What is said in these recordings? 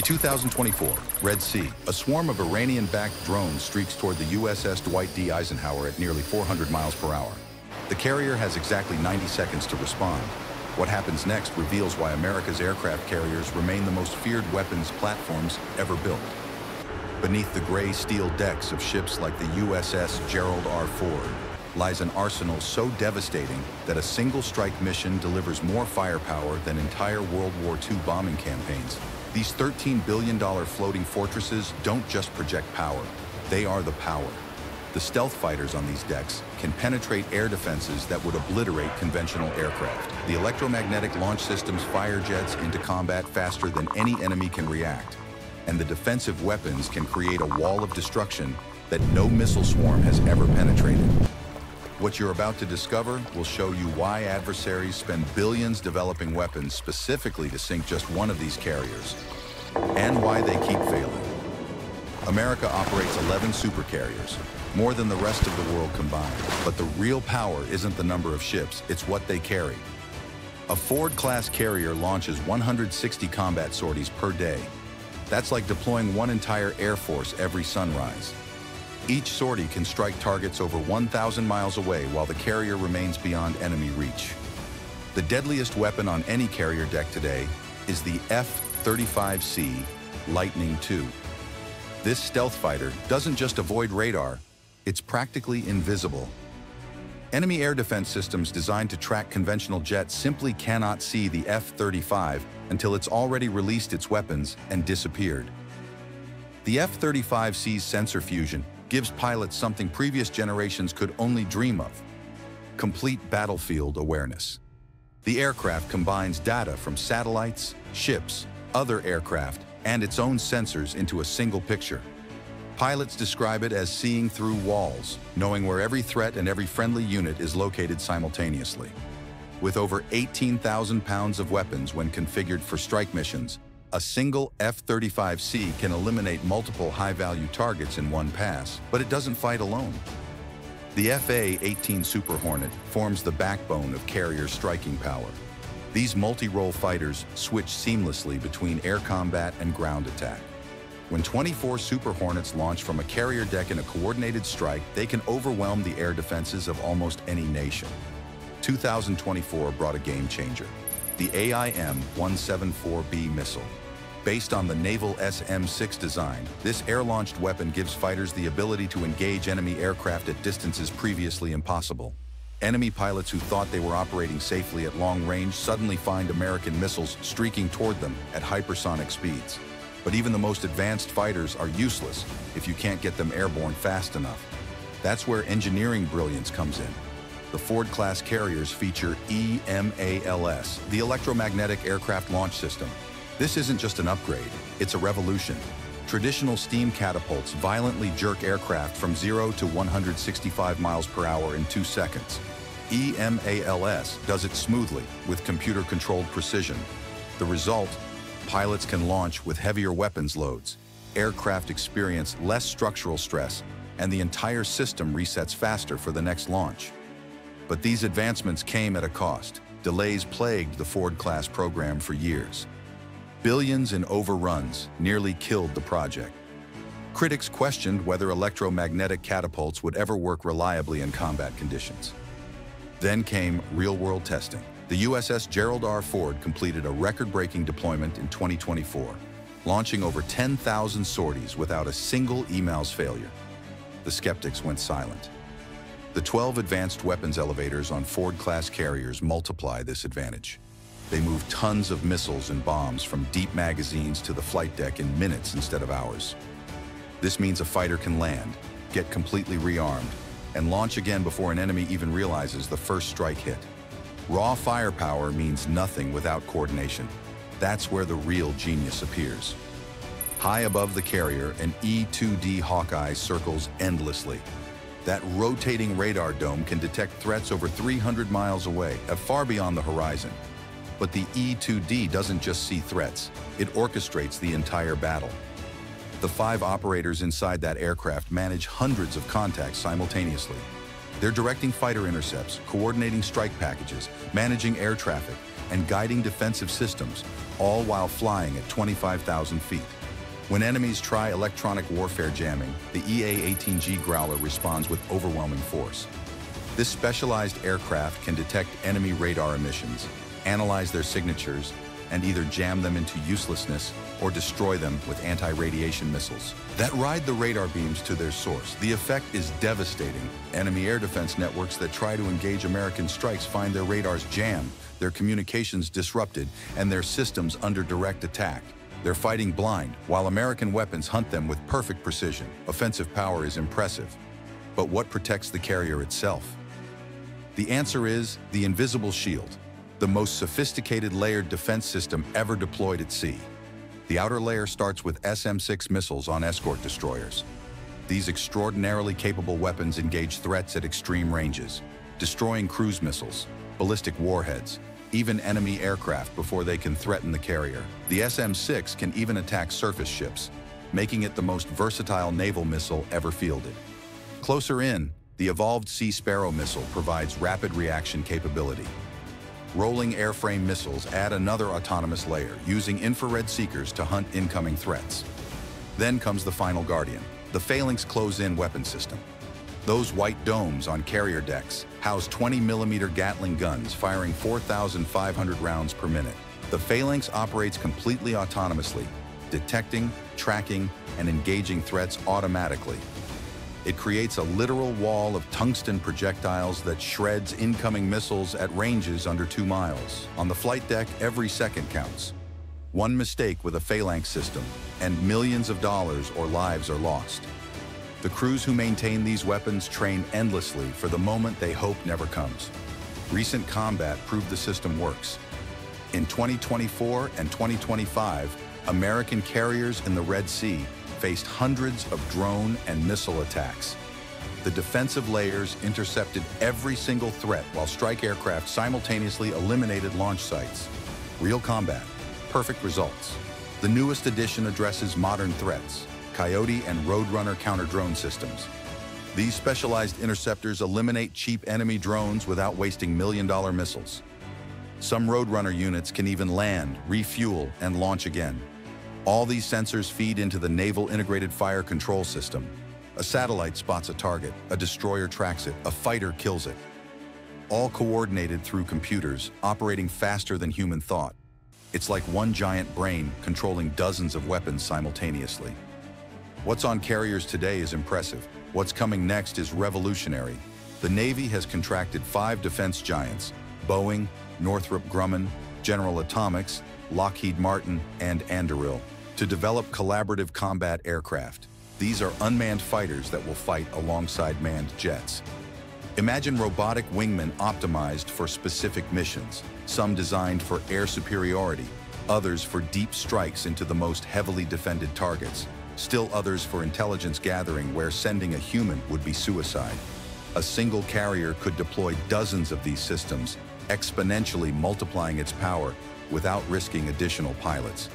May 2024, Red Sea. A swarm of Iranian-backed drones streaks toward the USS Dwight D. Eisenhower at nearly 400 miles per hour. The carrier has exactly 90 seconds to respond. What happens next reveals why America's aircraft carriers remain the most feared weapons platforms ever built. Beneath the gray steel decks of ships like the USS Gerald R. Ford lies an arsenal so devastating that a single strike mission delivers more firepower than entire World War II bombing campaigns. These $13 billion floating fortresses don't just project power, they are the power. The stealth fighters on these decks can penetrate air defenses that would obliterate conventional aircraft. The electromagnetic launch systems fire jets into combat faster than any enemy can react. And the defensive weapons can create a wall of destruction that no missile swarm has ever penetrated. What you're about to discover will show you why adversaries spend billions developing weapons specifically to sink just one of these carriers, and why they keep failing. America operates 11 supercarriers, more than the rest of the world combined. But the real power isn't the number of ships, it's what they carry. A Ford-class carrier launches 160 combat sorties per day. That's like deploying one entire Air Force every sunrise. Each sortie can strike targets over 1,000 miles away while the carrier remains beyond enemy reach. The deadliest weapon on any carrier deck today is the F-35C Lightning II. This stealth fighter doesn't just avoid radar, it's practically invisible. Enemy air defense systems designed to track conventional jets simply cannot see the F-35 until it's already released its weapons and disappeared. The F-35C's sensor fusion gives pilots something previous generations could only dream of, complete battlefield awareness. The aircraft combines data from satellites, ships, other aircraft, and its own sensors into a single picture. Pilots describe it as seeing through walls, knowing where every threat and every friendly unit is located simultaneously. With over 18,000 pounds of weapons when configured for strike missions, a single F-35C can eliminate multiple high-value targets in one pass, but it doesn't fight alone. The FA-18 Super Hornet forms the backbone of carrier striking power. These multi-role fighters switch seamlessly between air combat and ground attack. When 24 Super Hornets launch from a carrier deck in a coordinated strike, they can overwhelm the air defenses of almost any nation. 2024 brought a game changer, the AIM-174B missile. Based on the naval SM-6 design, this air-launched weapon gives fighters the ability to engage enemy aircraft at distances previously impossible. Enemy pilots who thought they were operating safely at long range suddenly find American missiles streaking toward them at hypersonic speeds. But even the most advanced fighters are useless if you can't get them airborne fast enough. That's where engineering brilliance comes in. The Ford-class carriers feature EMALS, the Electromagnetic Aircraft Launch System, this isn't just an upgrade, it's a revolution. Traditional steam catapults violently jerk aircraft from 0 to 165 miles per hour in two seconds. EMALS does it smoothly with computer-controlled precision. The result, pilots can launch with heavier weapons loads, aircraft experience less structural stress, and the entire system resets faster for the next launch. But these advancements came at a cost. Delays plagued the Ford-class program for years. Billions in overruns nearly killed the project. Critics questioned whether electromagnetic catapults would ever work reliably in combat conditions. Then came real-world testing. The USS Gerald R. Ford completed a record-breaking deployment in 2024, launching over 10,000 sorties without a single EMALS failure. The skeptics went silent. The 12 advanced weapons elevators on Ford-class carriers multiply this advantage. They move tons of missiles and bombs from deep magazines to the flight deck in minutes instead of hours. This means a fighter can land, get completely rearmed, and launch again before an enemy even realizes the first strike hit. Raw firepower means nothing without coordination. That's where the real genius appears. High above the carrier, an E-2D Hawkeye circles endlessly. That rotating radar dome can detect threats over 300 miles away, uh, far beyond the horizon. But the E-2D doesn't just see threats, it orchestrates the entire battle. The five operators inside that aircraft manage hundreds of contacts simultaneously. They're directing fighter intercepts, coordinating strike packages, managing air traffic, and guiding defensive systems, all while flying at 25,000 feet. When enemies try electronic warfare jamming, the EA-18G Growler responds with overwhelming force. This specialized aircraft can detect enemy radar emissions, analyze their signatures, and either jam them into uselessness or destroy them with anti-radiation missiles that ride the radar beams to their source. The effect is devastating. Enemy air defense networks that try to engage American strikes find their radars jammed, their communications disrupted, and their systems under direct attack. They're fighting blind, while American weapons hunt them with perfect precision. Offensive power is impressive. But what protects the carrier itself? The answer is the invisible shield the most sophisticated layered defense system ever deployed at sea. The outer layer starts with SM-6 missiles on escort destroyers. These extraordinarily capable weapons engage threats at extreme ranges, destroying cruise missiles, ballistic warheads, even enemy aircraft before they can threaten the carrier. The SM-6 can even attack surface ships, making it the most versatile naval missile ever fielded. Closer in, the evolved Sea Sparrow missile provides rapid reaction capability, Rolling airframe missiles add another autonomous layer, using infrared seekers to hunt incoming threats. Then comes the final guardian, the Phalanx close-in weapon system. Those white domes on carrier decks house 20mm Gatling guns firing 4,500 rounds per minute. The Phalanx operates completely autonomously, detecting, tracking, and engaging threats automatically it creates a literal wall of tungsten projectiles that shreds incoming missiles at ranges under two miles. On the flight deck, every second counts. One mistake with a phalanx system, and millions of dollars or lives are lost. The crews who maintain these weapons train endlessly for the moment they hope never comes. Recent combat proved the system works. In 2024 and 2025, American carriers in the Red Sea faced hundreds of drone and missile attacks. The defensive layers intercepted every single threat while strike aircraft simultaneously eliminated launch sites. Real combat, perfect results. The newest edition addresses modern threats, Coyote and Roadrunner counter-drone systems. These specialized interceptors eliminate cheap enemy drones without wasting million-dollar missiles. Some Roadrunner units can even land, refuel, and launch again. All these sensors feed into the Naval Integrated Fire Control System. A satellite spots a target, a destroyer tracks it, a fighter kills it. All coordinated through computers, operating faster than human thought. It's like one giant brain controlling dozens of weapons simultaneously. What's on carriers today is impressive. What's coming next is revolutionary. The Navy has contracted five defense giants, Boeing, Northrop Grumman, General Atomics, Lockheed Martin, and Anduril, to develop collaborative combat aircraft. These are unmanned fighters that will fight alongside manned jets. Imagine robotic wingmen optimized for specific missions, some designed for air superiority, others for deep strikes into the most heavily defended targets, still others for intelligence gathering where sending a human would be suicide. A single carrier could deploy dozens of these systems, exponentially multiplying its power without risking additional pilots.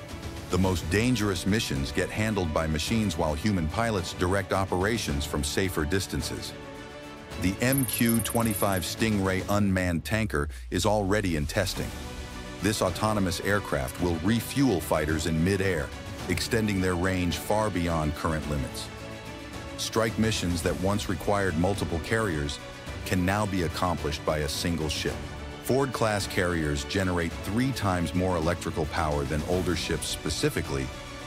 The most dangerous missions get handled by machines while human pilots direct operations from safer distances. The MQ-25 Stingray unmanned tanker is already in testing. This autonomous aircraft will refuel fighters in mid-air, extending their range far beyond current limits. Strike missions that once required multiple carriers can now be accomplished by a single ship. Ford-class carriers generate three times more electrical power than older ships specifically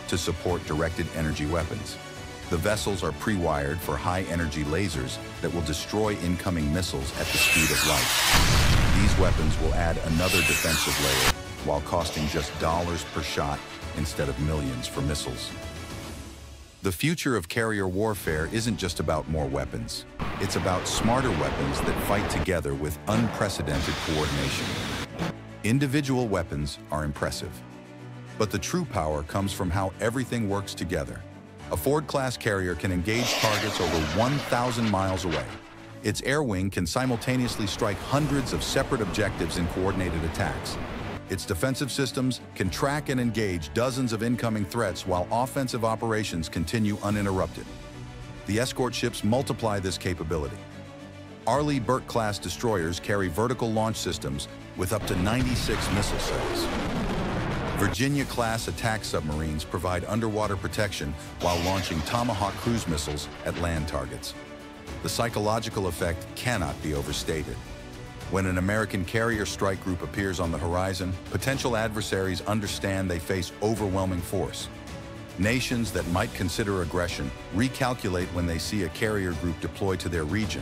to support directed energy weapons. The vessels are pre-wired for high-energy lasers that will destroy incoming missiles at the speed of light. These weapons will add another defensive layer while costing just dollars per shot instead of millions for missiles. The future of carrier warfare isn't just about more weapons. It's about smarter weapons that fight together with unprecedented coordination. Individual weapons are impressive. But the true power comes from how everything works together. A Ford-class carrier can engage targets over 1,000 miles away. Its air wing can simultaneously strike hundreds of separate objectives in coordinated attacks, its defensive systems can track and engage dozens of incoming threats while offensive operations continue uninterrupted. The escort ships multiply this capability. Arleigh Burke-class destroyers carry vertical launch systems with up to 96 missile cells. Virginia-class attack submarines provide underwater protection while launching Tomahawk cruise missiles at land targets. The psychological effect cannot be overstated. When an American carrier strike group appears on the horizon, potential adversaries understand they face overwhelming force. Nations that might consider aggression recalculate when they see a carrier group deploy to their region.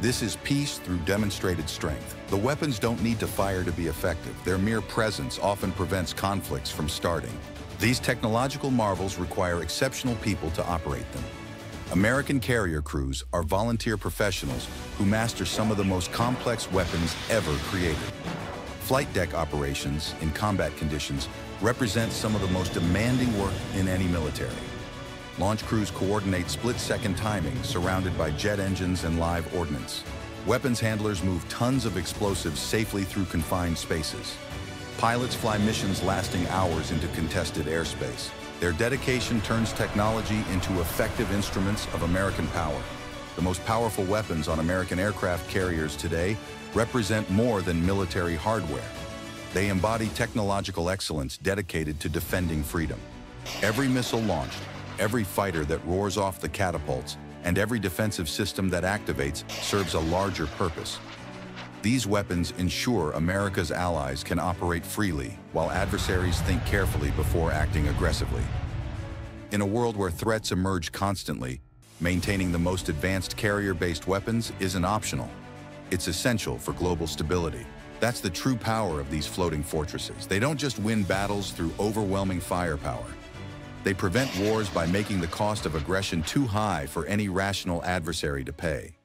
This is peace through demonstrated strength. The weapons don't need to fire to be effective. Their mere presence often prevents conflicts from starting. These technological marvels require exceptional people to operate them. American carrier crews are volunteer professionals who master some of the most complex weapons ever created. Flight deck operations in combat conditions represent some of the most demanding work in any military. Launch crews coordinate split-second timing surrounded by jet engines and live ordnance. Weapons handlers move tons of explosives safely through confined spaces. Pilots fly missions lasting hours into contested airspace. Their dedication turns technology into effective instruments of American power. The most powerful weapons on American aircraft carriers today represent more than military hardware. They embody technological excellence dedicated to defending freedom. Every missile launched, every fighter that roars off the catapults, and every defensive system that activates serves a larger purpose. These weapons ensure America's allies can operate freely while adversaries think carefully before acting aggressively. In a world where threats emerge constantly, maintaining the most advanced carrier-based weapons isn't optional. It's essential for global stability. That's the true power of these floating fortresses. They don't just win battles through overwhelming firepower. They prevent wars by making the cost of aggression too high for any rational adversary to pay.